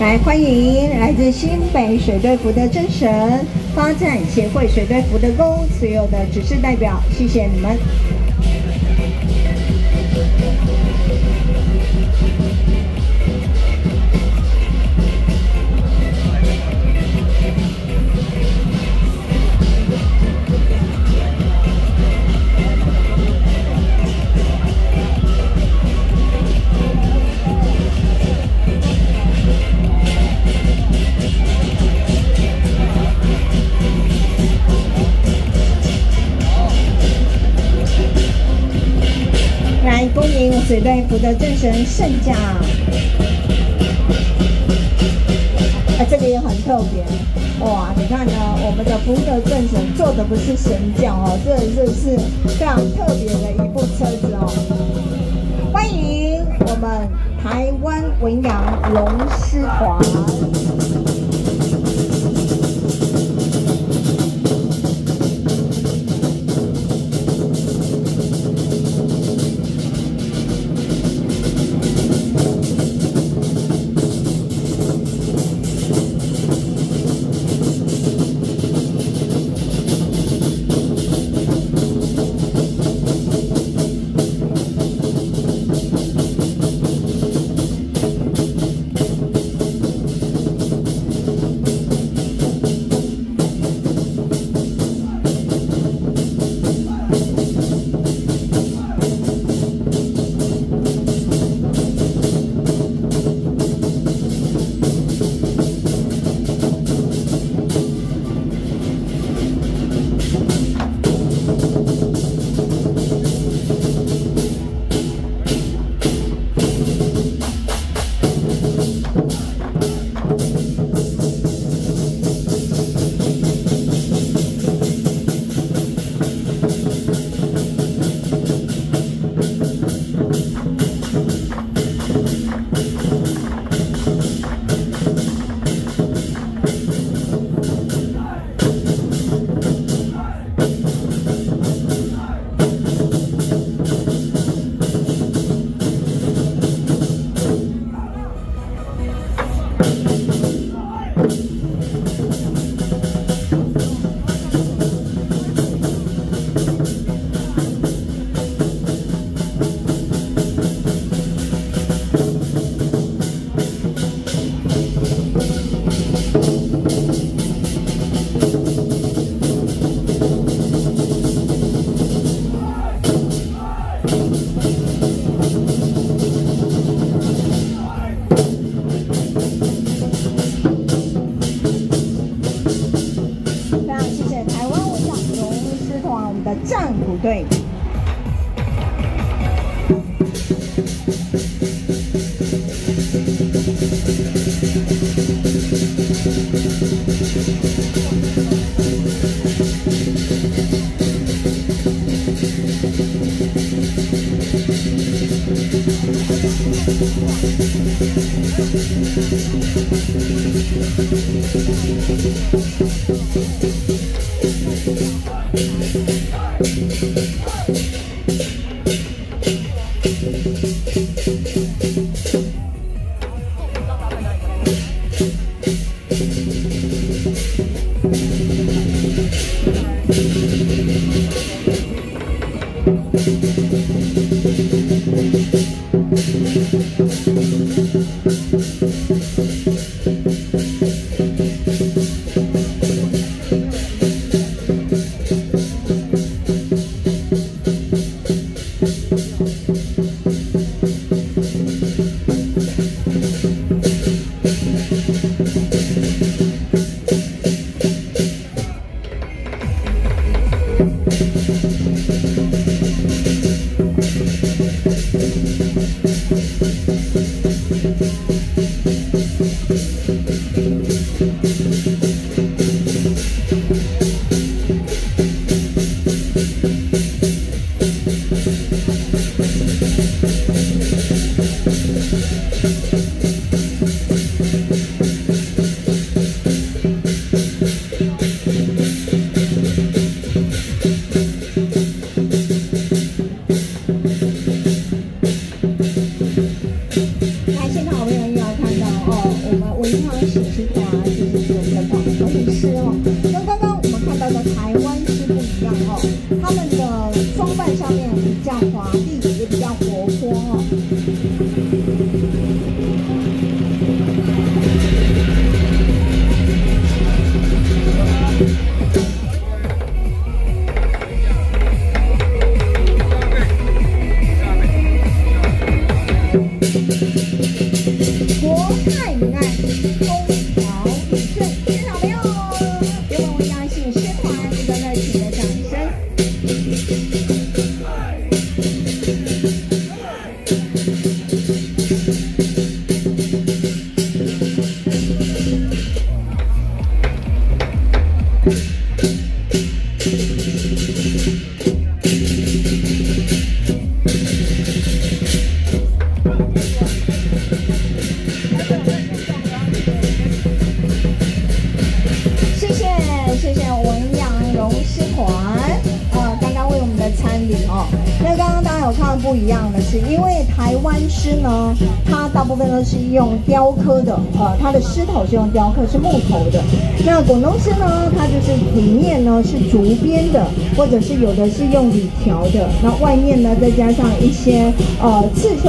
来欢迎来自新北水队福的真神发展协会水队福的宫所有的指示代表，谢谢你们。欢迎水队福德正神圣驾。啊，这个也很特别，哇！你看呢，我们的福德正神坐的不是神轿哦，这这是非常特别的一部车子哦。欢迎我们台湾文扬龙狮团。对。我一定要来试试。Thank 不一样的是，因为台湾狮呢，它大部分都是用雕刻的，呃，它的狮头是用雕刻，是木头的。那广东狮呢，它就是里面呢是竹编的，或者是有的是用铝条的，那外面呢再加上一些呃刺绣。